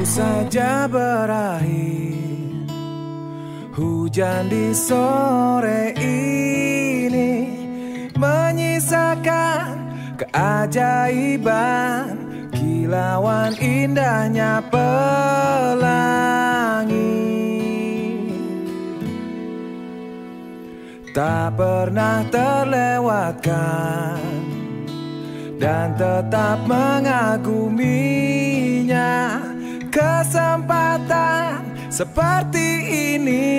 Saja berakhir. Hujan di sore ini Menyisakan keajaiban. Kilauan indahnya pelangi. Tak pernah terlewatkan Dan tetap mengaguminya Kesempatan seperti ini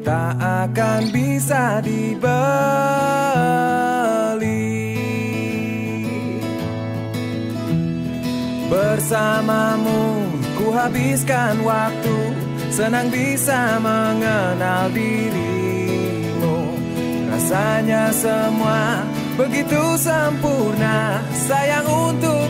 Tak akan bisa dibeli. Bersamamu ku habiskan waktu Senang bisa mengenal dirimu. Rasanya semua begitu sempurna Sayang untuk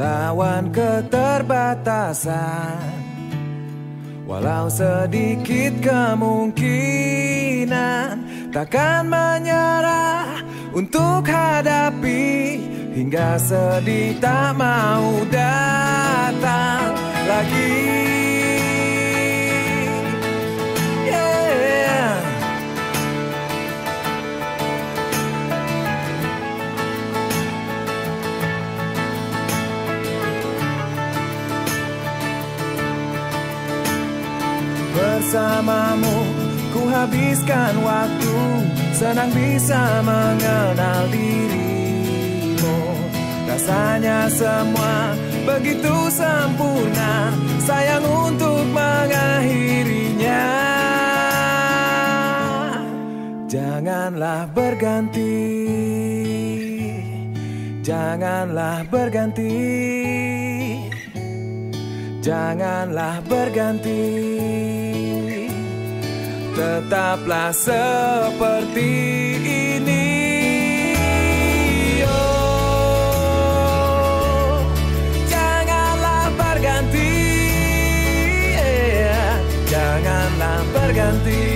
Melawan keterbatasan. Walau sedikit kemungkinan Takkan menyerah untuk hadapi Hingga sedih tak mau datang lagi Bersamamu. Ku habiskan waktu Senang bisa mengenal dirimu. Rasanya semua begitu sempurna. Sayang untuk mengakhirinya. Janganlah berganti. Janganlah berganti. Janganlah berganti Tetaplah seperti ini. Oh, Janganlah. Janganlah berganti